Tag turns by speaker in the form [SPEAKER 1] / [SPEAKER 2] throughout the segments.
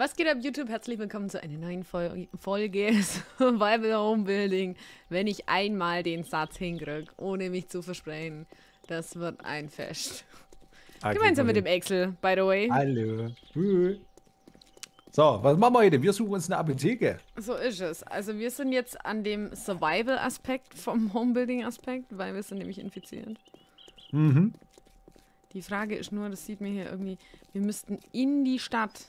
[SPEAKER 1] Was geht ab, YouTube? Herzlich willkommen zu einer neuen Fol Folge Survival Home Building. Wenn ich einmal den Satz hinkriege, ohne mich zu versprechen, das wird ein Fest.
[SPEAKER 2] Okay,
[SPEAKER 1] Gemeinsam mit dem Excel, by the way.
[SPEAKER 2] Hallo. So, was machen wir heute? Wir suchen uns eine Apotheke.
[SPEAKER 1] So ist es. Also wir sind jetzt an dem Survival-Aspekt vom Homebuilding-Aspekt, weil wir sind nämlich infiziert.
[SPEAKER 2] Mhm.
[SPEAKER 1] Die Frage ist nur, das sieht mir hier irgendwie, wir müssten in die Stadt.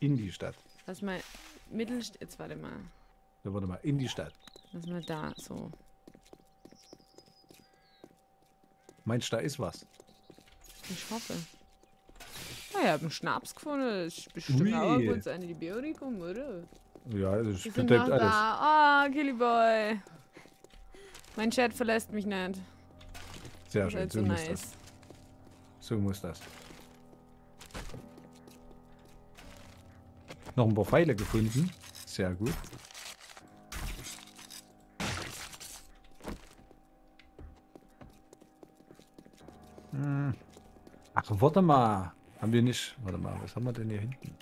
[SPEAKER 2] In die Stadt.
[SPEAKER 1] Lass mal Mittelst... Jetzt warte mal.
[SPEAKER 2] Ja, warte mal, in die Stadt.
[SPEAKER 1] Lass mal da, so.
[SPEAKER 2] Meinst du, da ist was?
[SPEAKER 1] Ich hoffe. Ah, ich habe einen Schnaps gefunden. Das ist bestimmt auch gut sein Antibiotikum, oder?
[SPEAKER 2] Ja, das
[SPEAKER 1] sind
[SPEAKER 2] bedeckt alles.
[SPEAKER 1] da. Ah, Killy Boy. Mein Chat verlässt mich nicht.
[SPEAKER 2] Sehr
[SPEAKER 1] Das ist
[SPEAKER 2] schön,
[SPEAKER 1] halt
[SPEAKER 2] so muss das. So muss das. Noch ein paar Pfeile gefunden. Sehr gut. Hm. Ach, warte mal. Haben wir nicht. Warte mal, was haben wir denn hier hinten?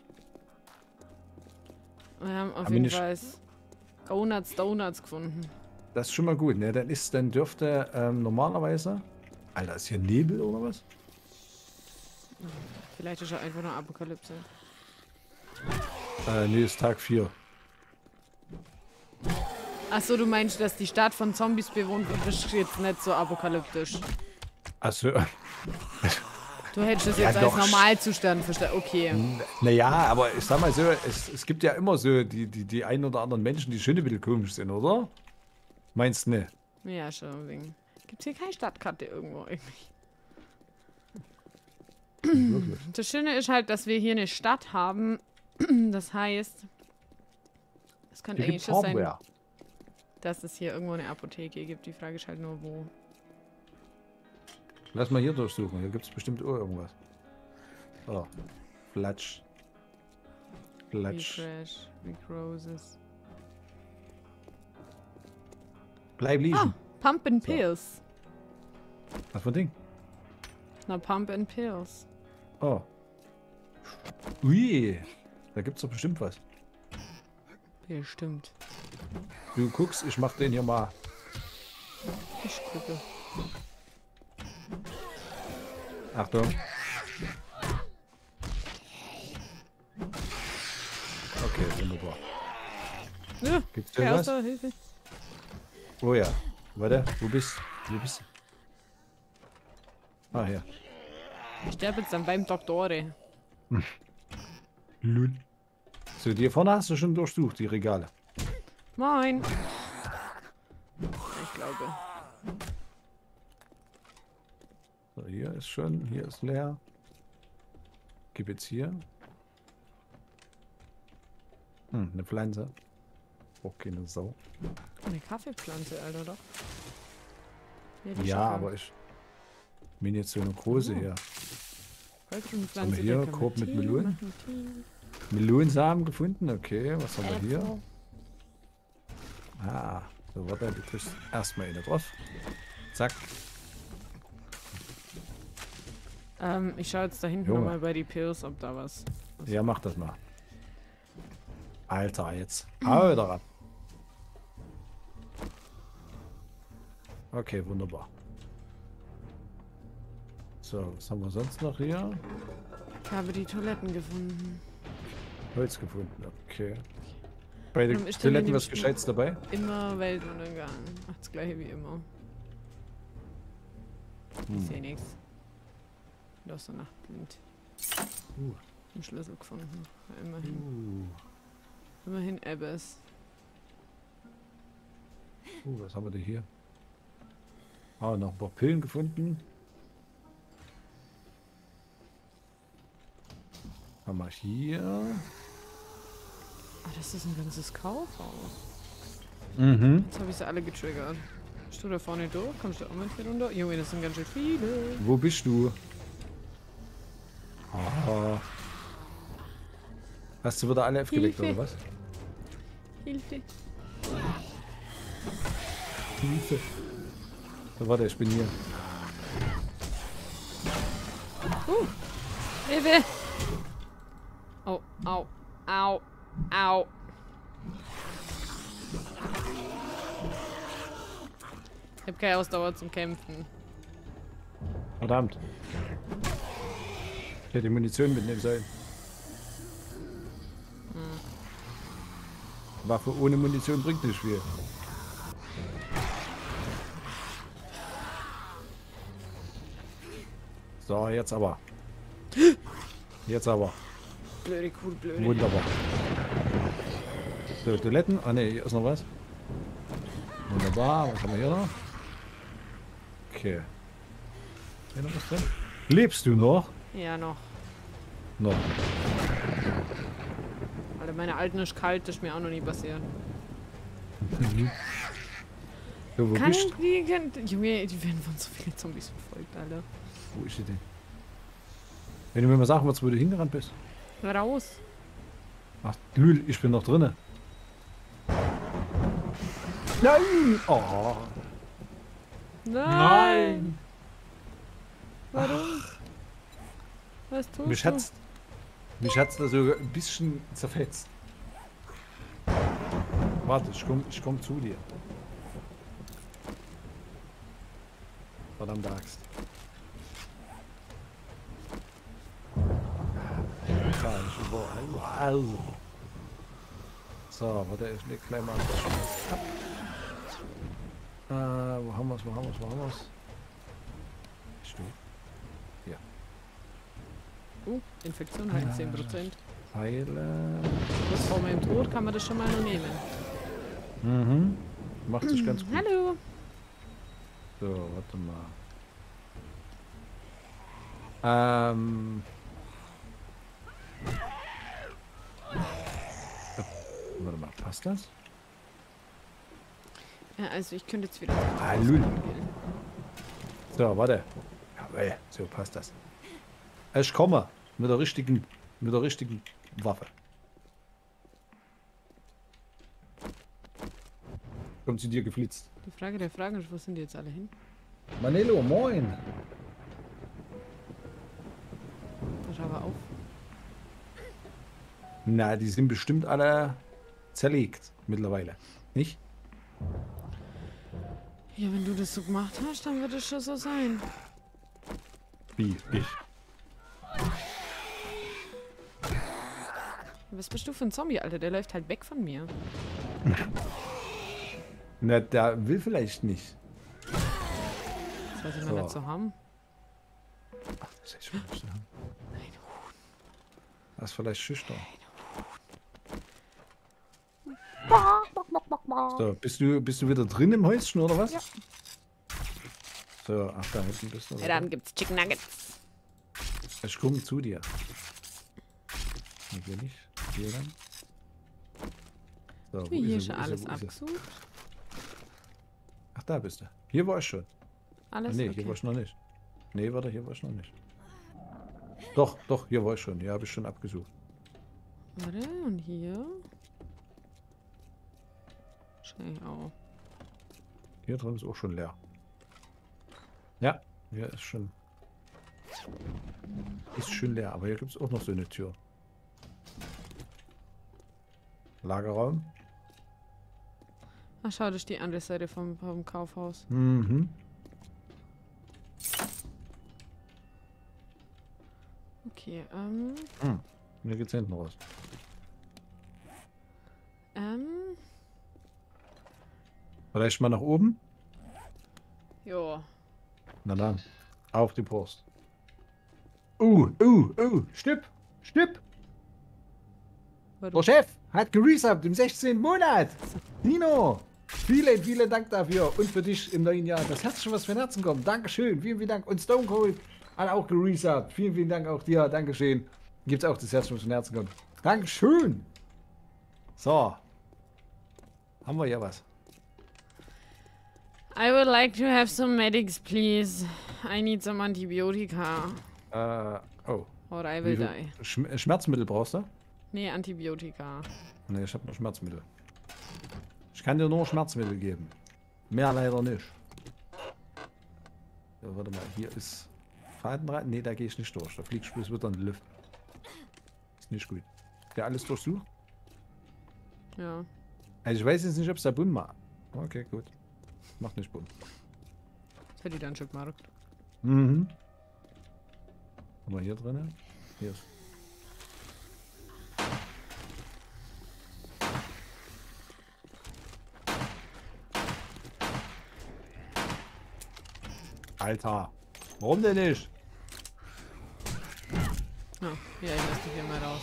[SPEAKER 1] Wir haben auf
[SPEAKER 2] Haben
[SPEAKER 1] jeden Fall Donuts, Donuts gefunden.
[SPEAKER 2] Das ist schon mal gut, ne? Dann ist, dann dürfte ähm, normalerweise. Alter, ist hier Nebel oder was?
[SPEAKER 1] Vielleicht ist ja einfach nur Apokalypse.
[SPEAKER 2] Äh, nee, ist Tag 4.
[SPEAKER 1] Achso, du meinst, dass die Stadt von Zombies bewohnt wird, das ist jetzt nicht so apokalyptisch.
[SPEAKER 2] Achso.
[SPEAKER 1] Du hättest es
[SPEAKER 2] Ja,
[SPEAKER 1] jetzt als
[SPEAKER 2] doch.
[SPEAKER 1] Normalzustand verstanden. Okay.
[SPEAKER 2] Naja, aber ich sag mal so, es, es gibt ja immer so die, die, die ein oder anderen Menschen, die schon ein bisschen komisch sind, oder? Meinst du ne?
[SPEAKER 1] Ja, schon. wegen- Gibt's hier keine Stadtkarte irgendwo?
[SPEAKER 2] Wirklich.
[SPEAKER 1] Das Schöne ist halt, dass wir hier eine Stadt haben. Das heißt, es könnte
[SPEAKER 2] Hier
[SPEAKER 1] eigentlich schon sein, dass es hier irgendwo eine Apotheke gibt. Die Frage ist halt nur, wo.
[SPEAKER 2] Lass mal hier durchsuchen. Hier gibt es bestimmt irgendwas. Oh. Flatsch. Flatsch.
[SPEAKER 1] Refresh, Big Roses.
[SPEAKER 2] Bleib liegen.
[SPEAKER 1] Ah, Pump and
[SPEAKER 2] So.
[SPEAKER 1] Pills.
[SPEAKER 2] Was für ein Ding?
[SPEAKER 1] Na, Pump and Pills.
[SPEAKER 2] Oh. Ui. Da gibt's doch bestimmt was.
[SPEAKER 1] Bestimmt.
[SPEAKER 2] Du guckst, ich mach den hier mal.
[SPEAKER 1] Ich gucke.
[SPEAKER 2] Achtung. Okay, wunderbar.
[SPEAKER 1] Ja,
[SPEAKER 2] Gibt's hier was?
[SPEAKER 1] Hilfe.
[SPEAKER 2] Oh ja. Warte, wo bist Wo bist du? Ah, hier.
[SPEAKER 1] Ich sterbe jetzt dann beim Doktore.
[SPEAKER 2] Lul. So, die hier vorne hast du schon durchsucht, die Regale.
[SPEAKER 1] Moin. Ich glaube.
[SPEAKER 2] So, hier ist schon, hier ist leer. Gib jetzt hier. Hm, eine Pflanze. Auch keine Sau.
[SPEAKER 1] Eine Kaffeepflanze, Alter, doch.
[SPEAKER 2] Ja,
[SPEAKER 1] Schaffe.
[SPEAKER 2] aber ich. Mir jetzt so eine große
[SPEAKER 1] Oh.
[SPEAKER 2] hier. Wir hier? Korb mit
[SPEAKER 1] Tee
[SPEAKER 2] Melonensamen gefunden, okay. Was haben wir hier? Ah, so warte, du kriegst erstmal eine drauf. Zack.
[SPEAKER 1] Ähm, ich schaue jetzt da hinten nochmal bei die Pills, ob da was.
[SPEAKER 2] Ja, mach das mal. Alter, jetzt. Hau wieder ab. Okay, wunderbar. So, was haben wir sonst noch hier?
[SPEAKER 1] Ich habe die Toiletten gefunden.
[SPEAKER 2] Holz gefunden, okay. Bei den
[SPEAKER 1] denn
[SPEAKER 2] Toiletten was Gescheites dabei?
[SPEAKER 1] Immer Weltuntergang. Ach, das gleiche wie immer. Ich
[SPEAKER 2] Hm.
[SPEAKER 1] sehe nichts. Aus der Nacht blind.
[SPEAKER 2] Uh.
[SPEAKER 1] Einen Schlüssel gefunden. Immerhin.
[SPEAKER 2] Uh,
[SPEAKER 1] Immerhin Abbas.
[SPEAKER 2] uh, was haben wir denn hier? Ah, noch ein paar Pillen gefunden. Haben wir hier.
[SPEAKER 1] Ah, das ist ein ganzes Kaufhaus.
[SPEAKER 2] Mhm.
[SPEAKER 1] Jetzt habe ich sie alle getriggert. Bist du da vorne durch? Kommst du auch mit hier runter? Junge, das sind ganz schön viele.
[SPEAKER 2] Wo bist du? Ah. Hast du wieder alle aufgeweckt oder was?
[SPEAKER 1] Hilfe.
[SPEAKER 2] Hilfe. So, warte, ich bin hier.
[SPEAKER 1] Hilfe! Oh, au. Au. Au. Ich habe keine Ausdauer zum Kämpfen.
[SPEAKER 2] Verdammt. Ich hätte die Munition mitnehmen sollen. Waffe ohne Munition bringt nicht viel. So, jetzt aber. Jetzt aber.
[SPEAKER 1] Blöde Kuh, blöde.
[SPEAKER 2] Wunderbar. So, Toiletten. Ah ne, hier ist noch was. Wunderbar. Was haben wir hier noch? Okay. Hier noch was drin? Lebst du noch?
[SPEAKER 1] Ja, noch.
[SPEAKER 2] Noch.
[SPEAKER 1] Alter, meine Alten ist kalt, das ist mir auch noch nie passiert.
[SPEAKER 2] So, wo
[SPEAKER 1] Kann
[SPEAKER 2] bist du?
[SPEAKER 1] die, Junge, die werden von so vielen Zombies verfolgt, Alter.
[SPEAKER 2] Wo ist sie denn? Wenn du mir mal sagen würdest, wo du hingerannt bist.
[SPEAKER 1] Raus.
[SPEAKER 2] Ach, Lül, ich bin noch drinne. Nein! Oh,
[SPEAKER 1] Nein! Warum? Was tust
[SPEAKER 2] mich
[SPEAKER 1] du?
[SPEAKER 2] hat's, mich hat's da sogar ein bisschen zerfetzt. Warte, ich komm, ich komm zu dir. Verdammte Axt. So, warte, ich leg gleich mal ab. Äh, wo haben wir's, wo haben wir's, wo haben wir's? Stuhl.
[SPEAKER 1] Uh, Infektion heilen 10%.
[SPEAKER 2] Pfeile.
[SPEAKER 1] Kurz vor meinem Tod kann man das schon mal noch nehmen.
[SPEAKER 2] Mhm. Macht sich ganz gut.
[SPEAKER 1] Hallo.
[SPEAKER 2] So, warte mal. Ähm. Äh, Warte mal, passt das?
[SPEAKER 1] Ja, also ich könnte jetzt wieder...
[SPEAKER 2] Lul. So, warte. Jawohl, so passt das. Ich komme mit der richtigen, mit der richtigen Waffe. Kommt zu dir geflitzt.
[SPEAKER 1] Die Frage der Fragen ist, wo sind die jetzt alle hin?
[SPEAKER 2] Manelo, moin.
[SPEAKER 1] Pass aber auf.
[SPEAKER 2] Na, die sind bestimmt alle zerlegt mittlerweile. Nicht?
[SPEAKER 1] Ja, wenn du das so gemacht hast, dann wird es schon so sein.
[SPEAKER 2] Wie? Ich.
[SPEAKER 1] Was bist du für ein Zombie, Alter? Der läuft halt weg von mir.
[SPEAKER 2] Na, der will vielleicht nicht.
[SPEAKER 1] Das sollte man
[SPEAKER 2] So.
[SPEAKER 1] nicht so haben.
[SPEAKER 2] Ach, das ist echt schüchtern. Das ist vielleicht schüchtern. So, bist du, bist du wieder drin im Häuschen oder was?
[SPEAKER 1] Ja.
[SPEAKER 2] So, ach, da hinten bist du.
[SPEAKER 1] Ja, dann gibt's Chicken Nuggets.
[SPEAKER 2] Ich komme zu dir. Hier nicht. Hier dann. So,
[SPEAKER 1] Wie hier
[SPEAKER 2] er,
[SPEAKER 1] schon alles abgesucht.
[SPEAKER 2] Ach, da bist du. Hier war ich schon. Ah,
[SPEAKER 1] Alles
[SPEAKER 2] nee,
[SPEAKER 1] okay.
[SPEAKER 2] hier war ich noch nicht. Nee, warte, hier war ich noch nicht. Doch, doch, hier war ich schon. Hier habe ich schon abgesucht.
[SPEAKER 1] Warte, und hier? Auch.
[SPEAKER 2] Hier drin ist auch schon leer. Ja, hier ist schon. Ist schon leer, aber hier gibt es auch noch so eine Tür. Lagerraum.
[SPEAKER 1] Ach, schau, das ist die andere Seite vom, vom Kaufhaus.
[SPEAKER 2] Mhm.
[SPEAKER 1] Okay, ähm,
[SPEAKER 2] Hm. Hier geht's hinten raus.
[SPEAKER 1] ähm,
[SPEAKER 2] Vielleicht mal nach oben.
[SPEAKER 1] jo.
[SPEAKER 2] Na dann. Auf die Post. Uh, uh, uh. Stipp. Stipp. Der? Chef hat geresubt im 16. Monat. Nino. Vielen, vielen Dank dafür. Und für dich im neuen Jahr. Das Herz schon was von Herzen kommt. Dankeschön. Vielen, vielen Dank. Und Stone Cold hat auch geresubt. Vielen, vielen Dank auch dir. Dankeschön. Gibt's auch das Herz schon was von Herzen kommt. Dankeschön. So. Haben wir ja was.
[SPEAKER 1] I would like to have some medics, please. I need some Antibiotika.
[SPEAKER 2] Äh, oh.
[SPEAKER 1] Or I will die.
[SPEAKER 2] Schm Schmerzmittel brauchst du?
[SPEAKER 1] Nee, Antibiotika.
[SPEAKER 2] Ne, ich habe nur Schmerzmittel. Ich kann dir nur Schmerzmittel geben. Mehr leider nicht. So, warte mal, hier ist Faden rein. Ne, da gehe ich nicht durch. Da bloß wieder in die Luft. Ist nicht gut. Ihr alles durchsucht?
[SPEAKER 1] Ja.
[SPEAKER 2] Also ich weiß jetzt nicht, ob es da bunt macht. Okay, gut. Macht nicht bunt.
[SPEAKER 1] Das hätte ich dann schon gemacht.
[SPEAKER 2] Mhm. Haben wir hier drin? Hier ist. Alter. Warum denn nicht?
[SPEAKER 1] Ja, ja ich lasse dich hier mal raus.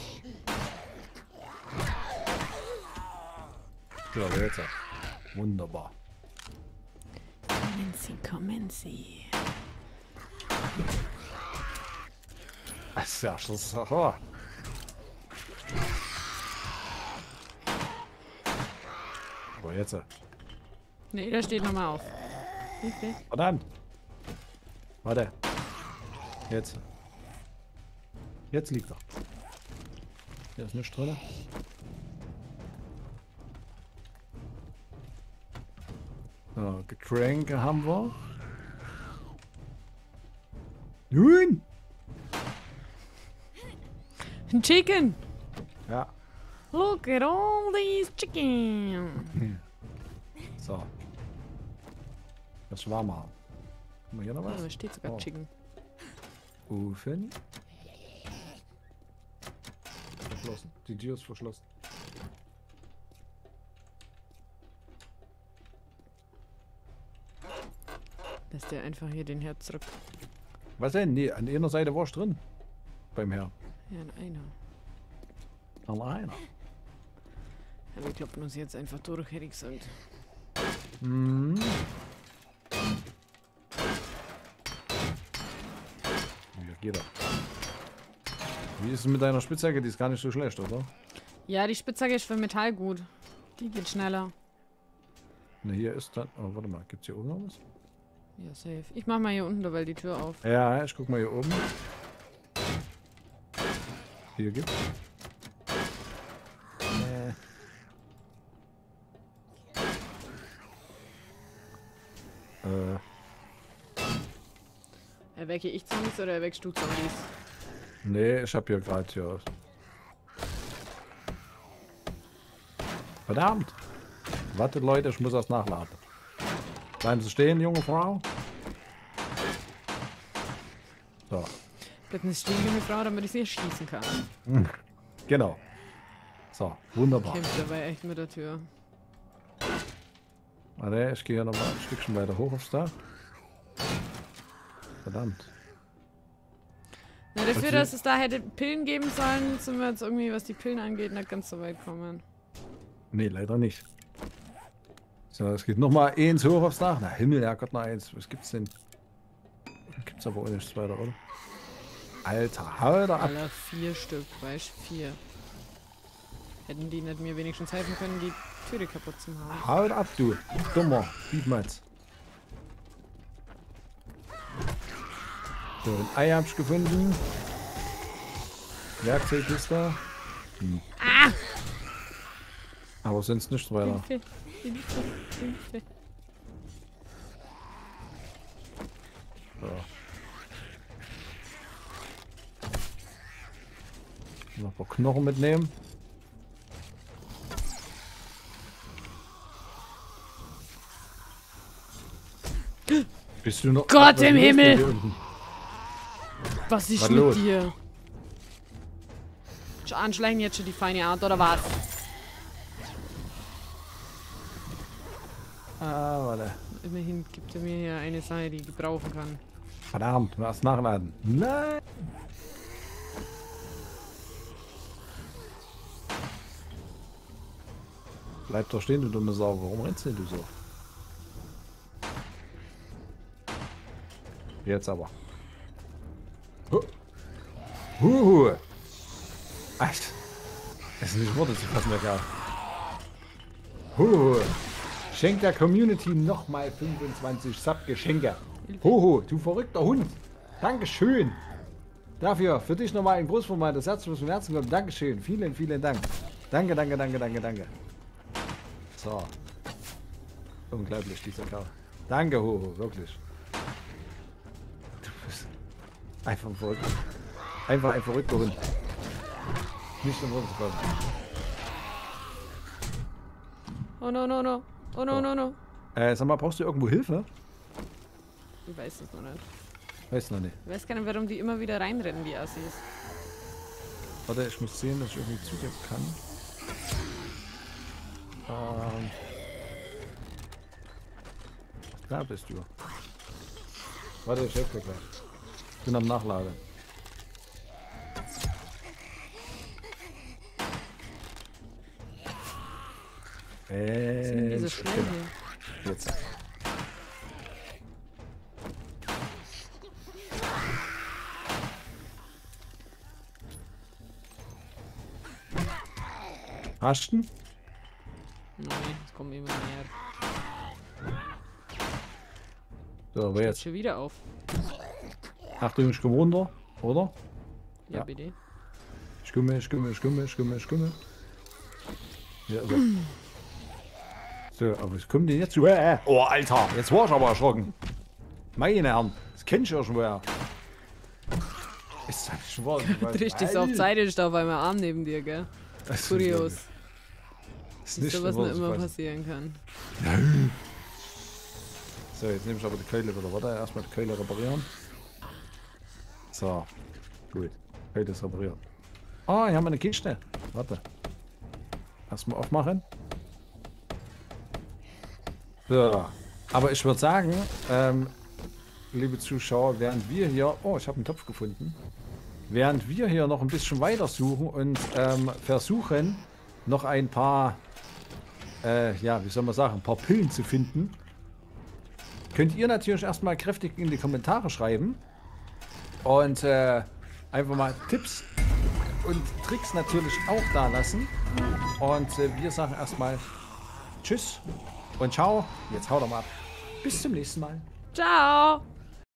[SPEAKER 2] Ja, jetzt. Wunderbar.
[SPEAKER 1] Kommen Sie, kommen Sie.
[SPEAKER 2] Das ist ja schon so. Aber jetzt.
[SPEAKER 1] Nee, da steht nochmal auf. Okay.
[SPEAKER 2] Verdammt. Warte. Jetzt. Jetzt liegt er. Hier ist nichts drin. So, Getränke haben wir. Nun!
[SPEAKER 1] Ein Chicken!
[SPEAKER 2] Ja.
[SPEAKER 1] Look at all these chicken!
[SPEAKER 2] So. Das war mal. Haben wir hier noch
[SPEAKER 1] Oh,
[SPEAKER 2] was?
[SPEAKER 1] da steht sogar
[SPEAKER 2] Oh.
[SPEAKER 1] Chicken.
[SPEAKER 2] Ofen. Verschlossen. Die Tür ist verschlossen.
[SPEAKER 1] Lässt der einfach hier den Herd zurück.
[SPEAKER 2] Was denn? Nee, an einer Seite war es drin. Beim Herrn.
[SPEAKER 1] Ja, in einer.
[SPEAKER 2] An einer.
[SPEAKER 1] Aber ich glaube, muss jetzt einfach durch, hätte ich gesagt.
[SPEAKER 2] Mhm. Ja, geht er. Wie ist es mit deiner Spitzhacke? Die ist gar nicht so schlecht, oder?
[SPEAKER 1] Ja, die Spitzhacke ist für Metall gut. Die geht schneller.
[SPEAKER 2] Ne, hier ist dann. Oh, warte mal, gibt's hier oben noch was?
[SPEAKER 1] Ja, safe. Ich mach mal hier unten dabei die Tür auf.
[SPEAKER 2] Ja, ich guck mal hier oben. Hier gibt's. Nee. Äh,
[SPEAKER 1] Erwecke ich Zombies oder erweckst du Zombies?
[SPEAKER 2] nee, ich hab hier gerade hier. Verdammt! Wartet Leute, ich muss das nachladen. Bleiben Sie stehen, junge Frau. So,
[SPEAKER 1] Bleibt eine stehen, junge Frau, damit ich sie schießen kann.
[SPEAKER 2] genau. So, wunderbar.
[SPEAKER 1] Kämpft dabei echt mit der Tür.
[SPEAKER 2] Warte, ich gehe hier nochmal ein Stückchen weiter hoch aufs Dach. Verdammt.
[SPEAKER 1] Na, dafür,
[SPEAKER 2] Okay.
[SPEAKER 1] dass es da hätte Pillen geben sollen, sind wir jetzt irgendwie, was die Pillen angeht, nicht ganz so weit kommen.
[SPEAKER 2] Nee, leider nicht. So, es geht nochmal eins hoch aufs Dach. Na Himmel, Herrgott, noch eins. Was gibt's denn? Gibt's aber auch nichts weiter, oder? Alter, hau da ab.
[SPEAKER 1] Aller vier Stück, weißt vier. Hätten die nicht mir wenigstens helfen können, die Türe kaputt zu machen.
[SPEAKER 2] Hau ab, du. Dummer. Biebmatz. So, ein Ei hab ich gefunden. Werkzeug ist da. Aber sonst nichts weiter.
[SPEAKER 1] Hilfe, Hilfe, Hilfe.
[SPEAKER 2] So. Noch ein paar Knochen mitnehmen. Bist du noch.
[SPEAKER 1] Gott im Himmel! Was ist
[SPEAKER 2] Was
[SPEAKER 1] mit
[SPEAKER 2] los?
[SPEAKER 1] dir? Anschleichen jetzt schon die feine Art, oder was?
[SPEAKER 2] Ah, warte.
[SPEAKER 1] Immerhin gibt er mir hier eine Sache, die ich gebrauchen kann.
[SPEAKER 2] Verdammt, du hast nachladen. Nein! Bleib doch stehen, du dumme Sau. Warum rennst denn du so? Jetzt aber. Huh. Huhu. Echt? Das ist nicht Worte zu fassen, der Kerl. Huhu. Schenkt der Community nochmal 25 Sub-Geschenke. Hoho, du verrückter Hund. Dankeschön. Dafür, für dich nochmal ein Großformat, das Herz, was vom Herzen kommt. Dankeschön. Vielen, vielen Dank. Danke, danke, danke, danke, danke. So. Unglaublich, dieser Kerl. Danke, Hoho, wirklich. Du bist einfach ein verrückter. Einfach ein verrückter Hund. Nicht im runterkommen.
[SPEAKER 1] Oh no, no, no. Oh no,
[SPEAKER 2] So.
[SPEAKER 1] no, no.
[SPEAKER 2] Äh, sag mal, brauchst du irgendwo Hilfe?
[SPEAKER 1] Ich weiß es noch nicht.
[SPEAKER 2] Weiß noch nicht.
[SPEAKER 1] Ich weiß gar nicht, warum die immer wieder reinrennen, die Assis.
[SPEAKER 2] Warte, ich muss sehen, dass ich irgendwie zugeben kann. Ähm. Da bist du. Warte, ich helfe dir gleich. Ich bin am Nachladen.
[SPEAKER 1] Sind die so
[SPEAKER 2] Äh,
[SPEAKER 1] schnell hier?
[SPEAKER 2] jetzt. Hast du?
[SPEAKER 1] Nein, es kommen immer mehr.
[SPEAKER 2] So, aber
[SPEAKER 1] Jetzt schon wieder auf.
[SPEAKER 2] Achtung, ich komme runter, oder?
[SPEAKER 1] Ja,
[SPEAKER 2] Ja.
[SPEAKER 1] bitte.
[SPEAKER 2] Ich komme, ich komme, ich komme, ich komme, ich komme. Ja, so. So, aber ich komme denn jetzt zu. Äh, äh. Oh, Alter, jetzt war ich aber erschrocken. Meine Herren, das kenn ich ja schon woher. Ist das
[SPEAKER 1] dich so auf Seite, steht auf einmal Arm neben dir, gell?
[SPEAKER 2] Das ist
[SPEAKER 1] Kurios.
[SPEAKER 2] Das ist nicht wahr,
[SPEAKER 1] nur
[SPEAKER 2] das
[SPEAKER 1] immer passieren kann.
[SPEAKER 2] So, jetzt nehme ich aber die Keule wieder. Warte, erstmal die Keule reparieren. So, gut. Keule ist repariert. Ah, hier haben wir eine Kiste. Warte. Erstmal aufmachen. So. Aber ich würde sagen, ähm, liebe Zuschauer, während wir hier... Oh, ich habe einen Topf gefunden. Während wir hier noch ein bisschen weiter suchen und ähm, versuchen, noch ein paar, äh, ja, wie soll man sagen, ein paar Pillen zu finden, könnt ihr natürlich erstmal kräftig in die Kommentare schreiben und äh, einfach mal Tipps und Tricks natürlich auch da lassen. Und äh, wir sagen erstmal Tschüss und Ciao. Jetzt haut doch mal ab. Bis zum nächsten Mal.
[SPEAKER 1] Ciao!